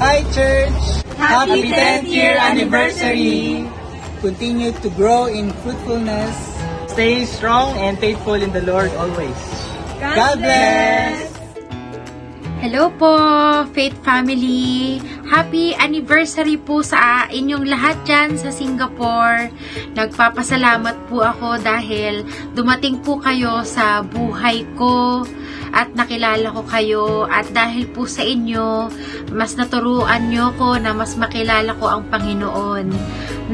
Hi, church! Happy 10th year anniversary! Continue to grow in fruitfulness. Stay strong and faithful in the Lord always. God, God bless! Hello po, Faith Family! Happy anniversary po sa inyong lahat dyan sa Singapore. Nagpapasalamat po ako dahil dumating po kayo sa buhay ko at nakilala ko kayo at dahil po sa inyo, mas naturuan nyo ko na mas makilala ko ang Panginoon.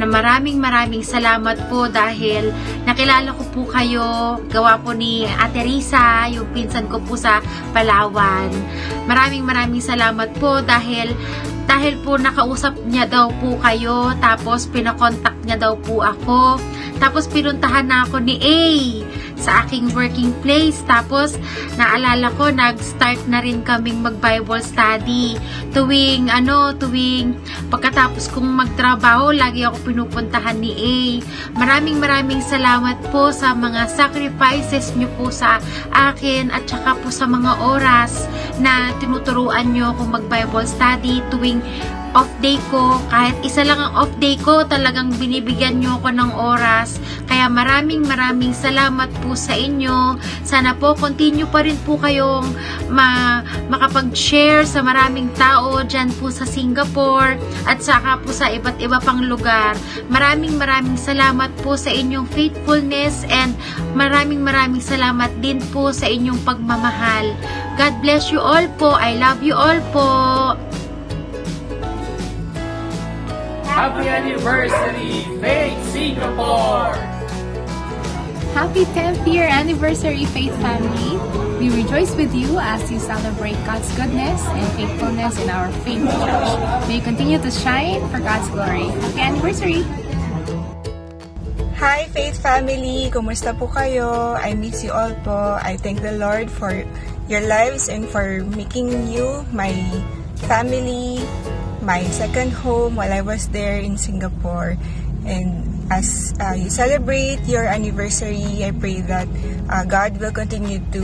Na maraming maraming salamat po dahil nakilala ko po kayo, gawa po ni Ate Risa, yung pinsan ko po sa Palawan. Maraming maraming salamat po dahil dahil po nakausap niya daw po kayo, tapos pinakontak niya daw po ako, tapos pinuntahan na ako ni A sa aking working place. Tapos, naalala ko, nag-start na rin kaming mag-Bible study. Tuwing, ano, tuwing pagkatapos kong magtrabaho, lagi ako pinupuntahan ni A. Maraming maraming salamat po sa mga sacrifices nyo po sa akin at saka po sa mga oras na tinuturuan nyo akong mag-Bible study tuwing off day ko, kahit isa lang ang off day ko, talagang binibigyan nyo ako ng oras. Kaya maraming maraming salamat po sa inyo. Sana po continue pa rin po kayong ma makapag-share sa maraming tao dyan po sa Singapore at saka po sa iba't iba pang lugar. Maraming maraming salamat po sa inyong faithfulness and maraming maraming salamat din po sa inyong pagmamahal. God bless you all po. I love you all po. Happy anniversary, Faith Singapore! Happy 10th year anniversary, Faith family! We rejoice with you as you celebrate God's goodness and faithfulness in our faith church. May you continue to shine for God's glory. Happy anniversary! Hi Faith family! Kumusta po kayo? I miss you all po. I thank the Lord for your lives and for making you my family, my second home while I was there in Singapore. And as uh, you celebrate your anniversary, I pray that uh, God will continue to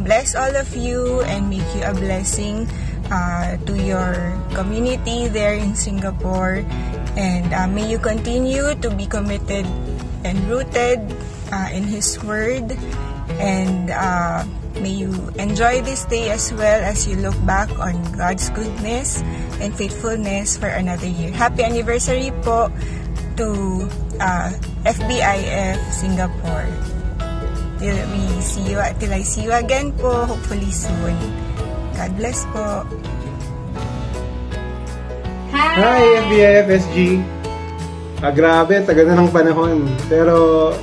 bless all of you and make you a blessing uh, to your community there in Singapore. And uh, may you continue to be committed and rooted uh, in His Word. And uh, May you enjoy this day as well as you look back on God's goodness and faithfulness for another year. Happy anniversary po to uh, FBIF Singapore. Till we see you, till I see you again po, hopefully soon. God bless po. Hi, Hi FBIF SG. Ah, grabe, tagal na ng panahon. Pero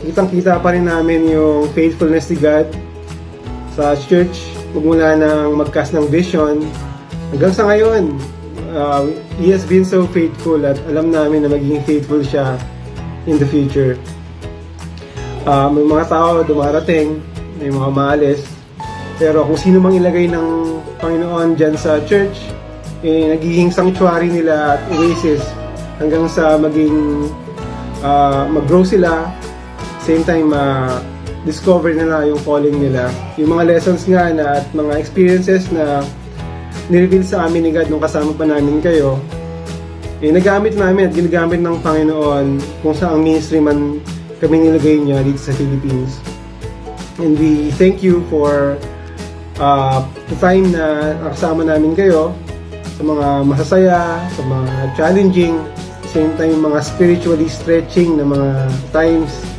kitang-kita pa rin namin yung faithfulness ni God sa church magmula ng magkas ng vision. Hanggang sa ngayon uh, he has been so faithful at alam namin na magiging faithful siya in the future. Uh, may mga tao dumarating may mga maalis pero kung sino mang ilagay ng Panginoon dyan sa church eh, nagiging sanctuary nila at oasis hanggang sa maging uh, mag-grow sila. Same time uh, discover nila yung calling nila. Yung mga lessons nga na at mga experiences na nireveal sa amin ni God nung kasama pa namin kayo, eh, nagamit namin at ginagamit ng Panginoon kung saan ministry man kami nilagay niya dito sa Philippines. And we thank you for uh, the time na nakasama namin kayo sa mga masasaya, sa mga challenging, same time mga spiritually stretching na mga times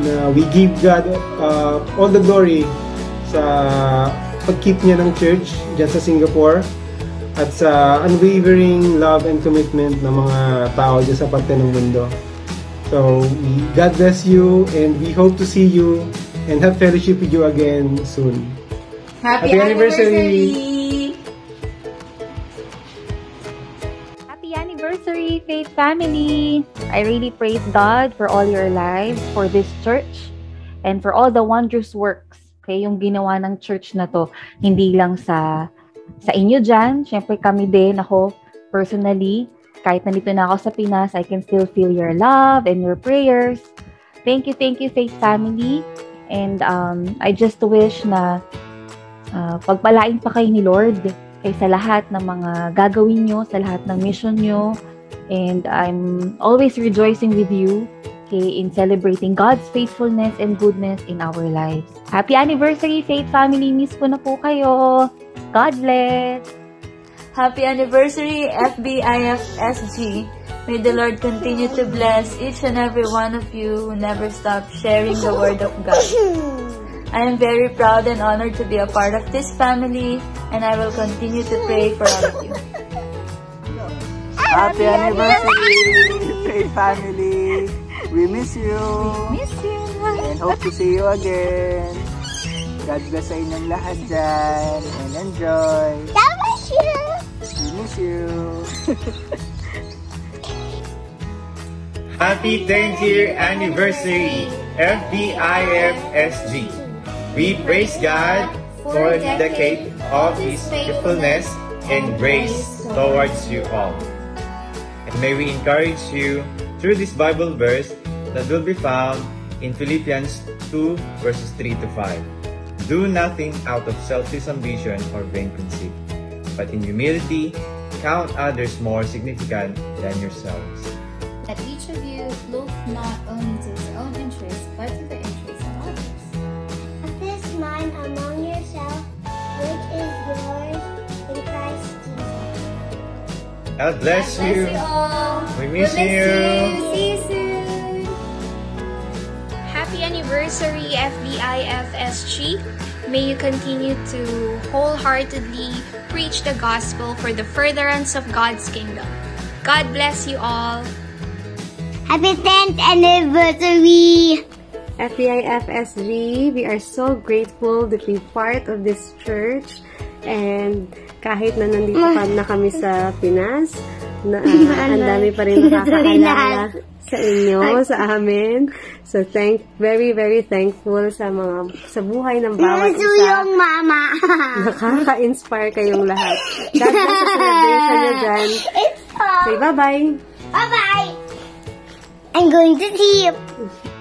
na we give God uh, all the glory sa pag-keep niya ng church dyan sa Singapore at sa unwavering love and commitment ng mga tao dyan sa parte ng mundo. So, God bless you and we hope to see you and have fellowship with you again soon. Happy, Happy anniversary! anniversary! Anniversary, Faith family! I really praise God for all your lives, for this church, and for all the wondrous works okay, yung ginawa ng church na to. Hindi lang sa sa inyo dyan, syempre kami din, ako personally, kahit nandito na ako sa Pinas, I can still feel your love and your prayers. Thank you, thank you, Faith family. And um, I just wish na uh, pagpalain pa kayo ni Lord kay sa lahat ng mga gagawin nyo, sa lahat ng mission nyo. And I'm always rejoicing with you okay, in celebrating God's faithfulness and goodness in our lives. Happy anniversary, Faith Family! Miss ko na po kayo! God bless! Happy anniversary, FBIFSG. May the Lord continue to bless each and every one of you who never stop sharing the Word of God. I am very proud and honored to be a part of this family, and I will continue to pray for all of you. Happy anniversary, Faith family! We miss you! We miss you! And hope to see you again. God bless sa inyong lahat dyan. And enjoy. God bless you! We miss you. Happy 10th year anniversary, FBIFSG. We praise God for the decade of His faithfulness and grace towards you all. May we encourage you through this Bible verse that will be found in Philippians 2 verses 3 to 5. Do nothing out of selfish ambition or vain conceit, but in humility count others more significant than yourselves. That each of you look not only to God bless you. all. We miss We you. See you soon. Happy anniversary, FBIFSG. May you continue to wholeheartedly preach the gospel for the furtherance of God's kingdom. God bless you all. Happy 10th anniversary! FBIFSG, we are so grateful to be part of this church and kahit na nandito pa na kami sa Pinas, na, ah, ang dami pa rin nakakaalala sa inyo, sa amin. So thank very very thankful sa mga sa buhay ng bawat isa. yung mama. Nakaka-inspire kayong lahat. God bless sa celebration nyo dyan. Say bye-bye. Bye-bye. I'm going to sleep.